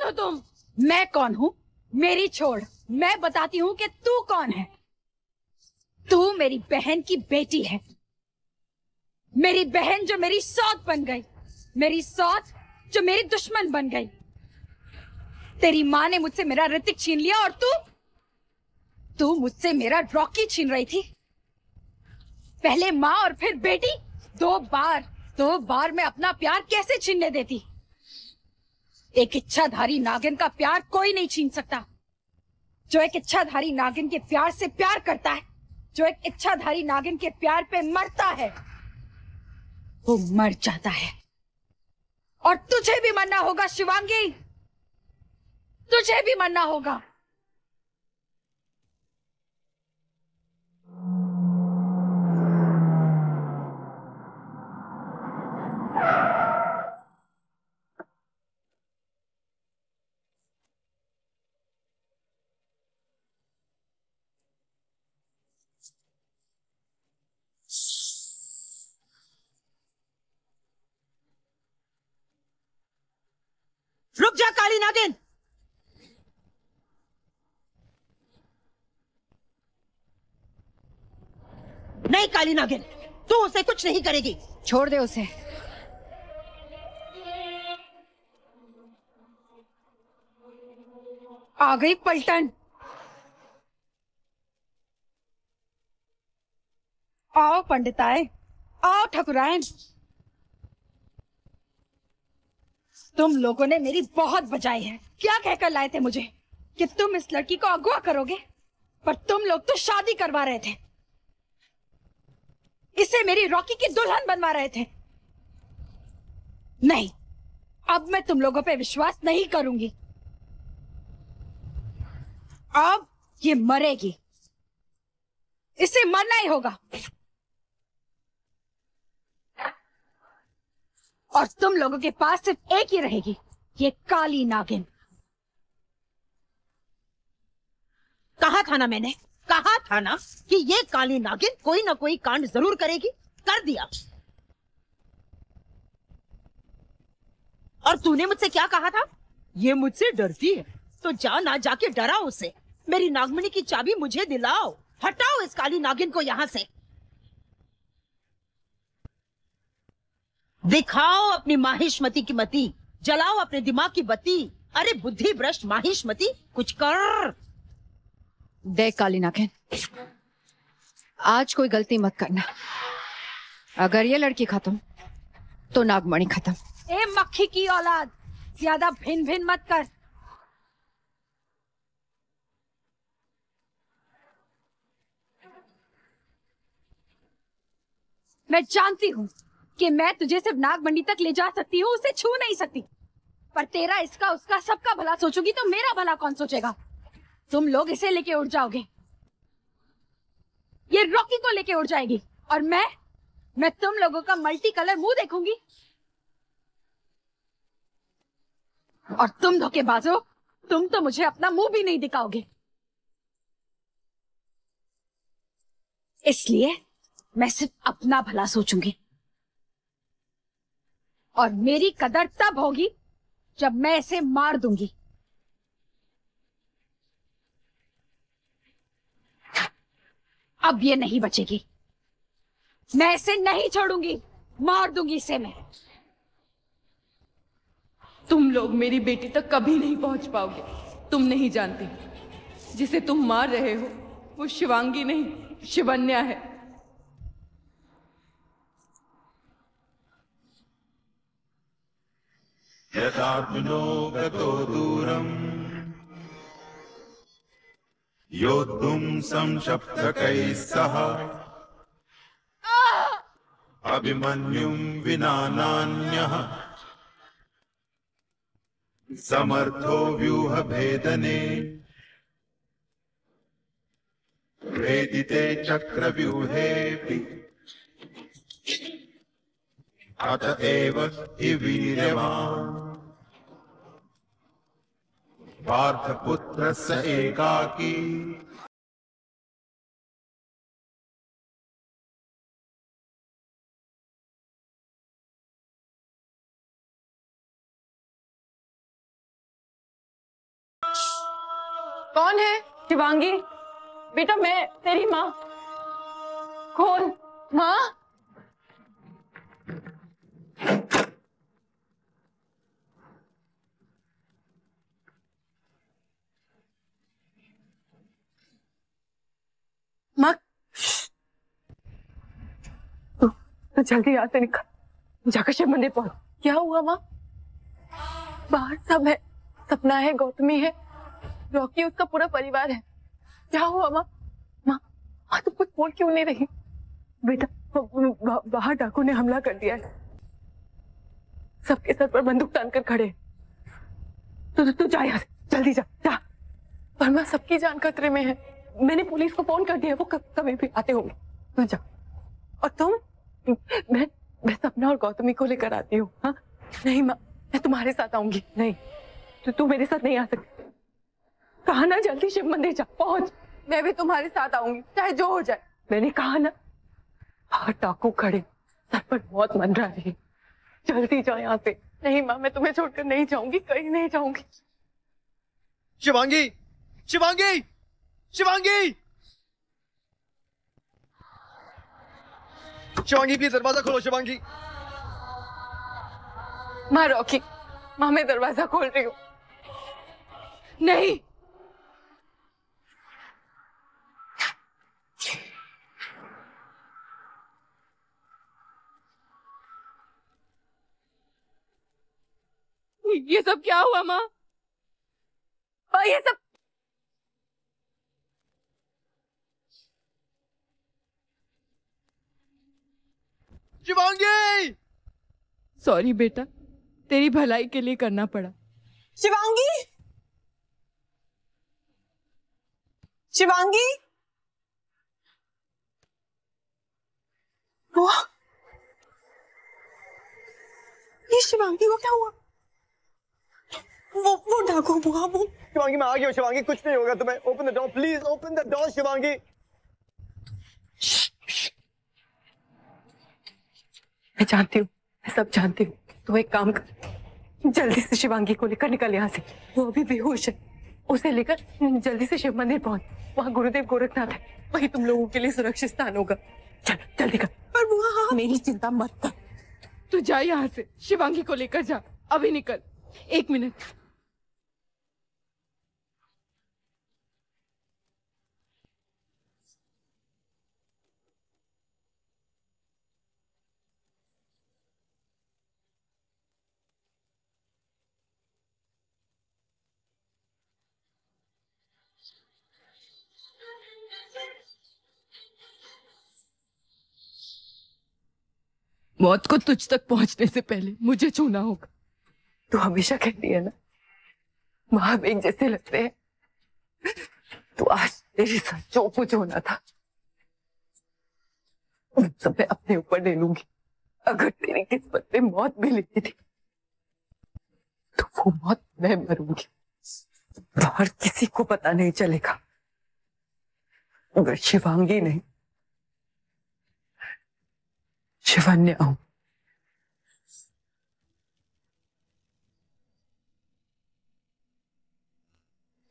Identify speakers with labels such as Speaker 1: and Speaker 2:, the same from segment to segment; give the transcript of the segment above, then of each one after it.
Speaker 1: तुम? मैं कौन हूँ? मेरी छोड़। मैं बताती हूँ कि तू कौन है। तू मेरी बहन की बेटी है। मेरी बहन जो मेरी सौत बन गई। मेरी सौत जो मेरी दुश्मन बन गई। तेरी माँ ने मुझसे मेरा ऋतिक छीन लिया और तू? तू मुझसे मेरा रॉकी छीन रही थी। पहले माँ और फिर बेटी। दो बार दो बार मैं अपना प्यार कैसे छीनने देती? एक इच्छाधारी नागिन का प्यार कोई नहीं छीन सकता। जो एक इच्छाधारी नागिन के प्यार से प्यार करता है, जो एक इच्छाधारी नागिन के प्यार पे मरता है, वो मर जाता है। और तुझे भी मरना होगा, शिवांगी। तुझे भी मरना होगा।
Speaker 2: रुक जा, काली नागिन। नहीं, काली नागिन, तू उसे कुछ नहीं करेगी।
Speaker 1: छोड़ दे उसे। आ गई पलटन। आओ, पंडिताए, आओ, ठकुरायन। तुम लोगों ने मेरी बहुत बचाई है। क्या कहकर लाए थे मुझे? कि तुम इस लड़की को अगवा करोगे? पर तुम लोग तो शादी करवा रहे थे। इसे मेरी रॉकी की दुल्हन बनवा रहे थे। नहीं, अब मैं तुम लोगों पे विश्वास नहीं करूँगी। अब ये मरेगी। इसे मरना ही होगा। और तुम लोगों के पास सिर्फ़ एक ही रहेगी, ये काली नागिन।
Speaker 2: कहा था ना मैंने? कहा था ना कि ये काली नागिन कोई ना कोई कांड ज़रूर करेगी? कर दिया। और तूने मुझसे क्या कहा था? ये मुझसे डरती है तो जा ना जाके डरा उसे। मेरी नागमणि की चाबी मुझे दिलाओ। हटाओ इस काली नागिन को यहाँ से। दिखाओ अपनी माहिष्मति की मती जलाओ अपने दिमाग की बत्ती। अरे बुद्धि भ्रष्ट माहिष्मति कुछ कर।
Speaker 1: देख काली नागिन आज कोई गलती मत करना। अगर ये लड़की खत्म तो नागमणि खत्म। ए मक्खी की औलाद ज़्यादा भिन भिन मत कर। मैं जानती हूँ कि मैं तुझे सिर्फ़ नागमंडी तक ले जा सकती हूँ, उसे छू नहीं सकती। पर तेरा, इसका, उसका सबका भला सोचूँगी तो मेरा भला कौन सोचेगा? तुम लोग इसे लेके उड़ जाओगे। ये रॉकी को लेके उड़ जाएगी। और मैं मैं तुम लोगों का मल्टी कलर मुँह देखूँगी। और तुम धोखेबाजो, तुम तो मुझे अपना मुँह भी नहीं दिखाओगे। इसलिए मैं सिर्फ़ अपना भला सोचूँगी। और मेरी कदर तब होगी जब मैं इसे मार दूँगी। अब ये नहीं बचेगी। मैं इसे नहीं छोड़ूँगी। मार दूँगी इसे मैं।
Speaker 3: तुम लोग मेरी बेटी तक कभी नहीं पहुँच पाओगे। तुम नहीं जानते। जिसे तुम मार रहे हो, वो शिवांगी नहीं, शिवन्या है।
Speaker 4: यदात्मनो गतो दूरम् योद्धुम् संशप्तकैः सह। अभिमन्युम् विना नान्यः। समर्थो व्यूहभेदने। वेदिते चक्रव्यूहेऽपि अत एव हि वीर्यवान् पार्थपुत्रस्य एकाकी।
Speaker 3: शिवांगी? बेटा मैं तेरी माँ। कौन? माँ तू तू जल्दी यहाँ से निकल। जाकर शिव मंदिर पहुँच क्या हुआ माँ? बाहर सब है सपना है गौतमी है रॉकी उसका पूरा परिवार है। क्या हुआ माँ? माँ माँ तुम कुछ बोल क्यों नहीं रही? बेटा बाहर डाकू ने हमला कर दिया है। सबके सर पर बंदूक तान कर खड़े तू तू, तू जा यहाँ जल्दी जा जा। पर माँ सबकी जान खतरे में है। मैंने पुलिस को फ़ोन कर दिया वो कभी भी आते होंगे। तू जा। और तुम? मैं मैं सपना और गौतमी को लेकर आती हूँ हाँ? नहीं माँ मैं तुम्हारे साथ आऊँगी। नहीं तो तू मेरे साथ नहीं आ सकती। कहा ना जल्दी शिव मंदिर जा पहुँच। मैं भी तुम्हारे साथ आऊँगी चाहे जो हो जाए। मैंने कहा ना बाहर टाकू खड़े सर पर बहुत मन रहा है। जल्दी जाओ यहाँ से। नहीं माँ मैं तुम्हें छोड़कर नहीं जाऊँगी कहीं नहीं जाऊँगी।
Speaker 5: शिवांगी शिवांगी शिवांगी! शिवांगी प्लीज़ दरवाज़ा खोलो, शिवांगी।
Speaker 3: माँ रॉकी, माँ मैं दरवाज़ा खोल रही हूँ। नहीं। ये सब क्या हुआ, माँ? ये सब
Speaker 5: शिवांगी
Speaker 3: सॉरी बेटा। तेरी भलाई के लिए करना पड़ा।
Speaker 6: शिवांगी शिवांगी वो ये शिवांगी को क्या हुआ? वो वो डाकू बुआ वो
Speaker 5: शिवांगी मैं आ गया हूँ शिवांगी कुछ नहीं होगा तुम्हें। Open the door please open the door Shivangi
Speaker 3: मैं जानती हूँ मैं सब जानती हूँ। तो एक काम कर जल्दी से शिवांगी को लेकर निकल यहाँ से। वो अभी बेहोश है। उसे लेकर जल्दी से शिव मंदिर पहुँच। वहाँ गुरुदेव गोरखनाथ है। वही तुम लोगों के लिए सुरक्षित स्थान होगा। चल जल्दी कर।
Speaker 6: पर बुआ हाँ
Speaker 3: मेरी चिंता मत कर। तू जा यहाँ से। शिवांगी को लेकर जा। अभी निकल। एक मिनट। मौत को तुझ तक पहुँचने से पहले मुझे छूना होगा। तू हमेशा कहती है ना एक जैसे लगते हैं। तो आज तेरे साथ जो कुछ होना था सब मैं अपने ऊपर ले लूँगी। अगर तेरी किस्मत में मौत भी लिखी थी तो वो मौत मैं मरूँगी। बाहर किसी को पता नहीं चलेगा। अगर शिवांगी नहीं। आऊँ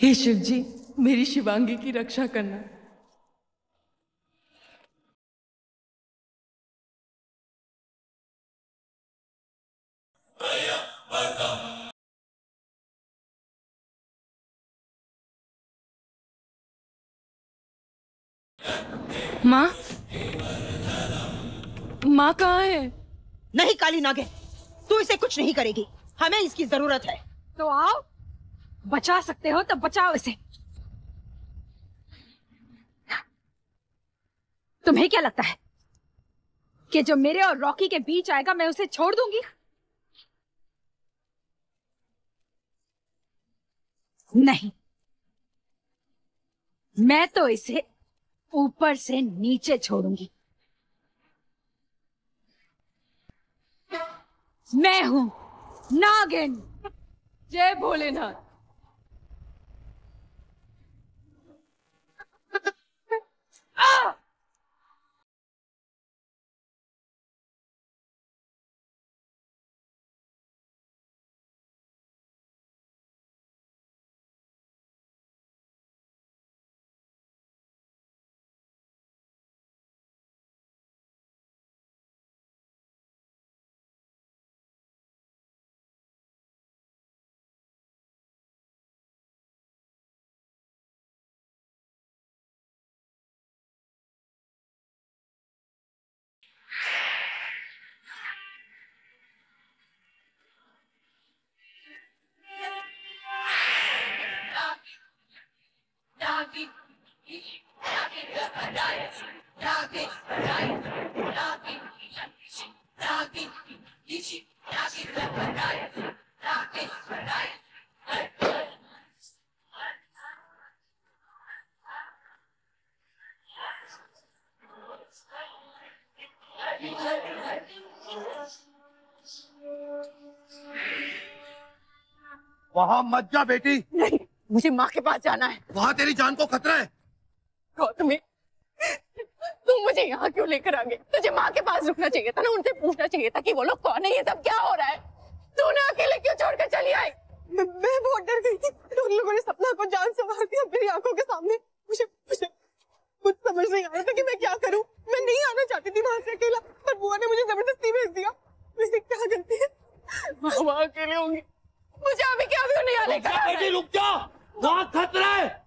Speaker 3: हे शिव जी मेरी शिवांगी की रक्षा करना। माँ माँ कहाँ है?
Speaker 2: नहीं काली नागे। तू इसे कुछ नहीं करेगी। हमें इसकी ज़रूरत है।
Speaker 1: तो आओ। बचा सकते हो तो बचाओ इसे। तुम्हें क्या लगता है कि जो मेरे और रॉकी के बीच आएगा मैं उसे छोड़ दूँगी? नहीं। मैं तो इसे ऊपर से नीचे छोड़ूँगी। मैं हूँ नागिन।
Speaker 3: जय भोलेनाथ।
Speaker 7: वहाँ मत जा बेटी।
Speaker 8: नहीं। मुझे माँ के पास जाना है।
Speaker 7: वहाँ तेरी जान को खतरा है।
Speaker 8: गौतमी तुम मुझे यहाँ क्यों लेकर आ गए तुझे माँ के पास रुकना चाहिए था ना उनसे पूछना चाहिए था कि वो लोग कौन है ये सब क्या हो रहा है? तूने अकेले क्यों छोड़कर चली आई?
Speaker 6: मैं, मैं बहुत डर गई थी। तो उन लोगों ने सपना को जान से मार दिया मेरी आँखों के सामने। मुझे मुझे कुछ समझ नहीं आ रहा था कि मैं क्या करूँ। मैं नहीं आना चाहती थी वहाँ से अकेला पर बुआ ने मुझे ज़बरदस्ती भेज दिया। मुझे क्या गलती है?
Speaker 8: माँ अकेले होंगी। मुझे अभी क्या क्यों नहीं आने का
Speaker 7: बेटी रुक जा। वहाँ खतरा है